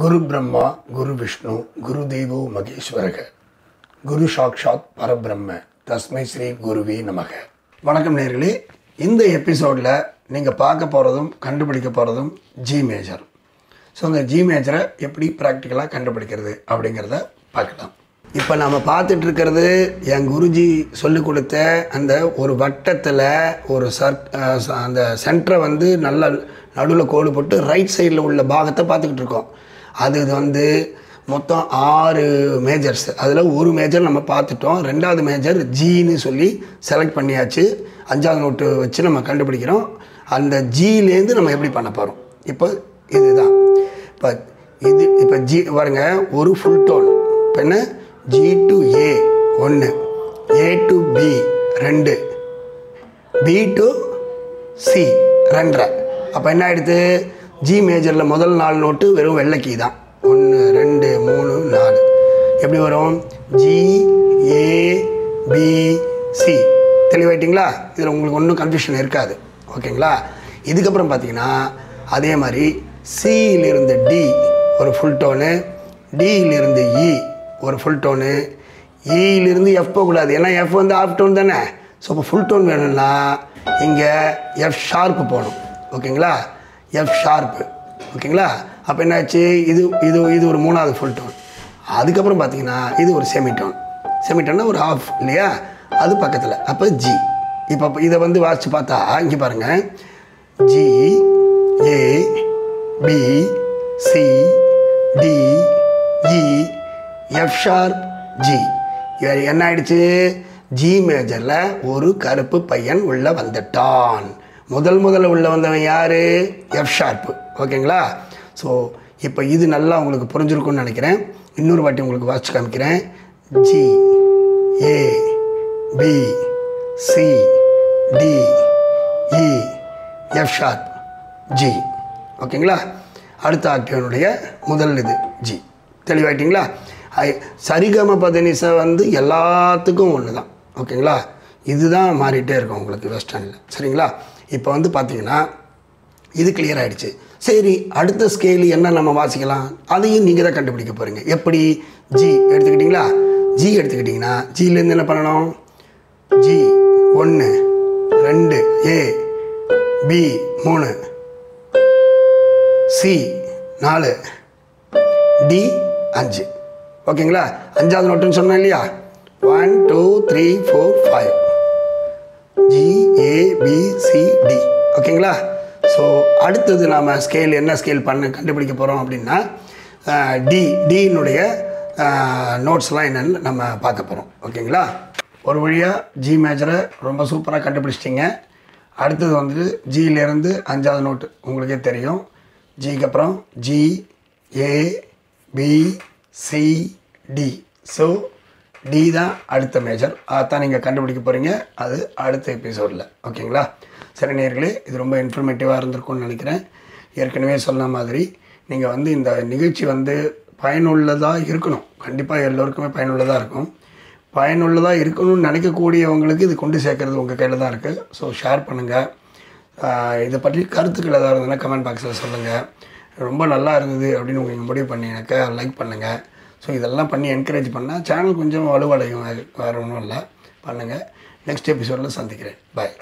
குரு பிரம்மா குரு விஷ்ணு குரு தேவோ மகேஸ்வரக. குரு சாக்ஷாத் பரபிரம்ம. தஸ்மை ஸ்ரீ குருவே நமக. வணக்கம் நேர்களே இந்த எபிசோடில் நீங்கள் பார்க்க போகிறதும் கண்டுபிடிக்க போகிறதும் ஜி மேஜர் ஸோ அந்த ஜி மேஜரை எப்படி ப்ராக்டிக்கலாக கண்டுபிடிக்கிறது அப்படிங்கிறத பார்க்கலாம். இப்போ நாம் பார்த்துட்ருக்கிறது என் குருஜி சொல்லிக் கொடுத்த அந்த ஒரு வட்டத்தில் ஒரு சர் அந்த சென்டரை வந்து நல்ல நடுவில் கோடு போட்டு ரைட் சைடில் உள்ள பாகத்தை பார்த்துக்கிட்டு இருக்கோம். அது வந்து மொத்தம் ஆறு மேஜர்ஸ் அதில் ஒரு மேஜர் நம்ம பார்த்துட்டோம். ரெண்டாவது மேஜர் ஜின்னு சொல்லி செலக்ட் பண்ணியாச்சு. அஞ்சாவது நோட்டு வச்சு நம்ம கண்டுபிடிக்கிறோம். அந்த ஜிலேருந்து நம்ம எப்படி பண்ண போகிறோம் இப்போ இதுதான். இப்போ இது இப்போ ஜி பாருங்க ஒரு ஃபுல் டோன் இப்போ என்ன? ஜி டு ஏ ஒன்று ஏ டு பி ரெண்டு. பி டு சி ரெண்டரை. அப்போ என்ன ஆயிடுது? ஜி மேஜரில் முதல் நாலு நோட்டு வெறும் வெள்ளை கீ தான். ஒன்று ரெண்டு மூணு நாலு. எப்படி வரும்? ஜி ஏ பி சி தெளிவாயிட்டிங்களா? இதில் உங்களுக்கு ஒன்றும் கன்ஃபியூஷன் இருக்காது. ஓகேங்களா? இதுக்கப்புறம் பார்த்தீங்கன்னா அதே மாதிரி சியிலிருந்து டி ஒரு ஃபுல் டோனு டியிலிருந்து இ e ஒரு ஃபுல் டோனு இயிலிருந்து e எஃப் போகக்கூடாது ஏன்னா எஃப் வந்து ஆஃப் டோன் தானே. ஸோ இப்போ ஃபுல் டோன் வேணும்னா இங்கே எஃப் ஷார்ப்பு போகணும். ஓகேங்களா? எஃப் ஷார்ப்பு ஓகேங்களா அப்போ என்னாச்சு? இது இது இது ஒரு மூணாவது ஃபுல் டோன் அதுக்கப்புறம் பார்த்தீங்கன்னா இது ஒரு செமிடோன் செமிடோன்னா ஒரு ஆஃப் இல்லையா? அது பக்கத்தில். அப்போ ஜி இப்போ இதை வந்து வாசித்து பார்த்தா இங்கே பாருங்கள் G A B C D e, E F sharp G என்ன ஆயிடுச்சு? ஜி மேஜரில் ஒரு கருப்பு பையன் உள்ளே வந்துட்டான் முதல் முதல்ல உள்ளே வந்தவன் யார்? எஃப் ஷார்ப்பு ஓகேங்களா? ஸோ இப்போ இது நல்லா உங்களுக்கு புரிஞ்சிருக்கும்னு நினைக்கிறேன். இன்னொரு வாட்டி உங்களுக்கு வாசிச்சு காமிக்கிறேன். G A B C D E F sharp G ஓகேங்களா? அடுத்த ஆக்டிவனுடைய முதல் இது ஜி தெளிவாயிட்டிங்களா? ஐ- சரிகம பதனிசை வந்து எல்லாத்துக்கும் ஒன்று தான் ஓகேங்களா? இதுதான் மாறிட்டே இருக்கும் உங்களுக்கு வெஸ்டர்னில் சரிங்களா? இப்போ வந்து பார்த்தீங்கன்னா இது கிளியர் ஆகிடுச்சு சரி அடுத்த ஸ்கேலு என்ன நம்ம வாசிக்கலாம்? அதையும் நீங்கள் தான் கண்டுபிடிக்க போகிறீங்க எப்படி? ஜி எடுத்துக்கிட்டிங்களா? ஜி எடுத்துக்கிட்டிங்கன்னா ஜிலேருந்து என்ன பண்ணணும்? ஜி ஒன்று ரெண்டு ஏ பி மூணு சி நாலு டி அஞ்சு. ஓகேங்களா? அஞ்சாவது நோட்டுன்னு சொன்னேன் இல்லையா? One two three four five G A B C D C D ஓகேங்களா ஸோ அடுத்தது நாம் ஸ்கேல் என்ன ஸ்கேல் பண்ண கண்டுபிடிக்க போகிறோம் அப்படின்னா டி டீனுடைய நோட்ஸ்லாம் என்னென்னு நம்ம பார்க்க போகிறோம் ஓகேங்களா ஒரு வழியாக ஜி மேஜரை ரொம்ப சூப்பராக கண்டுபிடிச்சிட்டிங்க. அடுத்தது வந்து ஜியிலேருந்து அஞ்சாவது நோட்டு உங்களுக்கே தெரியும். ஜிக்கு அப்புறம் G A B C D so D தான் அடுத்த மேஜர் அதான் நீங்கள் கண்டுபிடிக்க போகிறீங்க அது அடுத்த எபிசோடில் ஓகேங்களா? சரி நேர்களே இது ரொம்ப இன்ஃபர்மேட்டிவாக இருந்திருக்கும்னு நினைக்கிறேன். ஏற்கனவே சொன்ன மாதிரி நீங்கள் வந்து இந்த நிகழ்ச்சி வந்து பயனுள்ளதாக இருக்கணும். கண்டிப்பாக எல்லோருக்குமே பயனுள்ளதாக இருக்கும். பயனுள்ளதாக இருக்கணும்னு நினைக்கக்கூடியவங்களுக்கு இது கொண்டு சேர்க்கறது உங்கள் கையில் தான் இருக்குது ஸோ ஷேர் பண்ணுங்கள் இதை பற்றி கருத்துக்கள் ஏதாவது இருந்ததுன்னா கமெண்ட் பாக்ஸில் சொல்லுங்கள் ரொம்ப நல்லா இருந்தது அப்படின்னு உங்களுக்கு முடிவு பண்ணினாக்கா லைக் பண்ணுங்கள் ஸோ இதெல்லாம் பண்ணி என்கரேஜ் பண்ணால் சேனல் கொஞ்சம் வலுவடையும். வேறு ஒன்றும் இல்லை. பண்ணுங்கள் நெக்ஸ்ட் எபிசோடில் சந்திக்கிறேன். பாய்